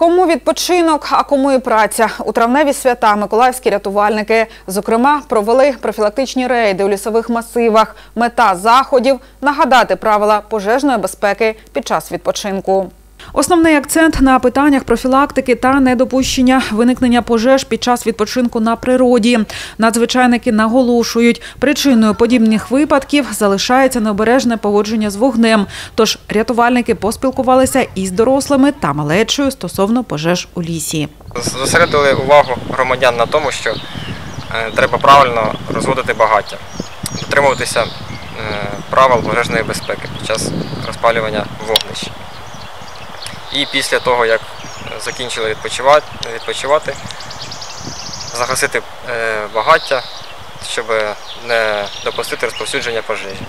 Кому відпочинок, а кому і праця. У травневі свята миколаївські рятувальники, зокрема, провели профілактичні рейди у лісових масивах. Мета заходів – нагадати правила пожежної безпеки під час відпочинку. Основний акцент на питаннях профілактики та недопущення виникнення пожеж під час відпочинку на природі. Надзвичайники наголошують, причиною подібних випадків залишається необережне поводження з вогнем. Тож рятувальники поспілкувалися із дорослими та малечою стосовно пожеж у лісі. Зосередили увагу громадян на тому, що е, треба правильно розводити багаття, дотримуватися е, правил пожежної безпеки під час розпалювання вогнищ. І після того, як закінчили відпочивати, відпочивати загасити е, багаття, щоб не допустити розповсюдження пожежі.